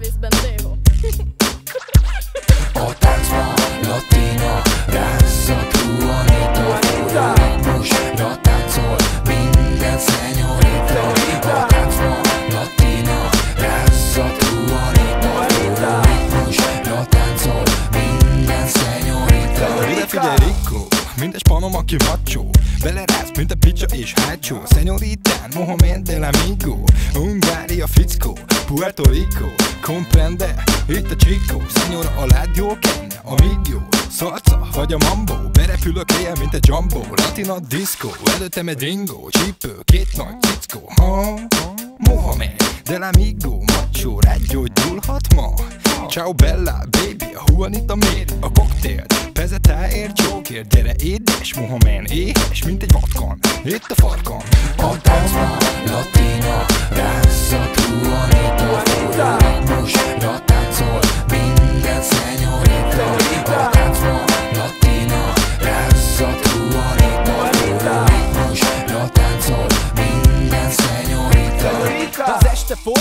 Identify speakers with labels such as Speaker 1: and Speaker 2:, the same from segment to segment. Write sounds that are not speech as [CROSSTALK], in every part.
Speaker 1: Travis Bendejo. [LAUGHS] Otacmo, Lotino, Razzo, tuo Tuonito,
Speaker 2: Bush, Rotanzo, Minden, Senorito, Otacmo, Lotino,
Speaker 3: Razzo, Tuonito, Bush, Rotanzo, Minden, Senorito. Federico. Finom, aki macsó Belerász, mint a picsa és hátsó. Szenyoritán, Mohamed del Amigo Ungária fickó Puerto Rico. Comprende, itt a Chico. Szenyora alád jól kenne, amíg Szalca, vagy a mambo. Berepül a kél, mint a jumbo. Latina disco, előttem egy ringo Csípő, két nagy cickó ha? Mohamed, del amigo Macho, rágyógyulhat ma. Ciao Bella, baby, a Juanita mér A koktél, pezetáért, jókért Gyere édes, Mohamed, éhes, mint egy vatkan Itt a farkam A táncma, latina, rázzat,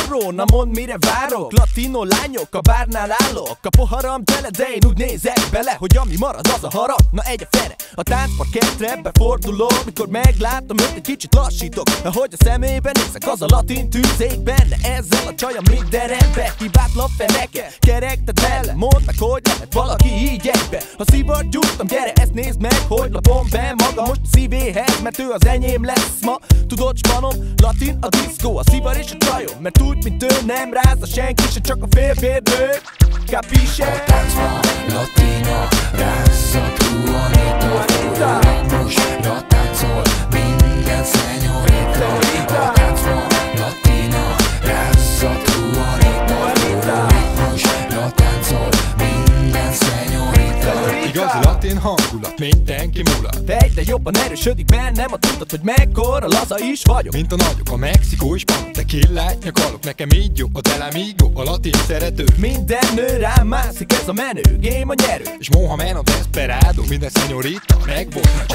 Speaker 2: forró, na mondd mire várok. Latino lányok, a bárnál állok. A poharam tele, de én úgy nézek bele Hogy ami marad, az a harag, na egy a fene A táncparkettre befordulok Mikor meglátom őt, egy kicsit lassítok. Ahogy a szemébe nézek, az a latin tűzék benne. Ezzel a csajam minden rendben Hibátlan feneke, kerekted vele Mondd meg, hogy lehet valaki így egybe. Ha szivar gyújtam, gyere ezt nézd meg Hogy lapom be maga most a szívéhez Mert ő az enyém lesz ma. Tudod, spanom, latin a diszkó A szivar és a csajom, mert úgy, mint ő Nem rázza senki, se csak a félbérnő Capisce? táncma, latina, rázzat,
Speaker 3: Latin hangulat, mindenki mulat.
Speaker 2: Egyre jobban erősödik bennem a tudat, hogy mekkora laza is vagyok.
Speaker 3: Mint a nagyok, a mexikó és pan Tekillát nyakalok, nekem így jó. A del amigo, a latin szerető.
Speaker 2: Minden nő rám mászik, ez a menő Game a nyerő
Speaker 3: És Mohamed a desperado Minden szenyorita, meg volt a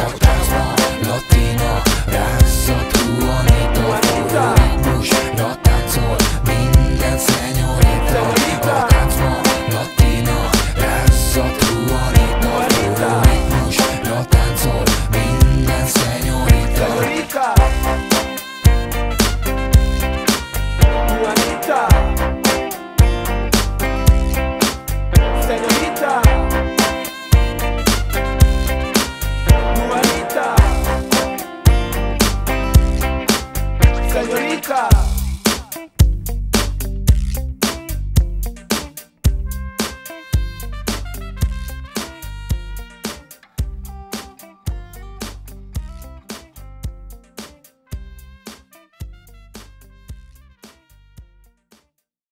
Speaker 2: nunca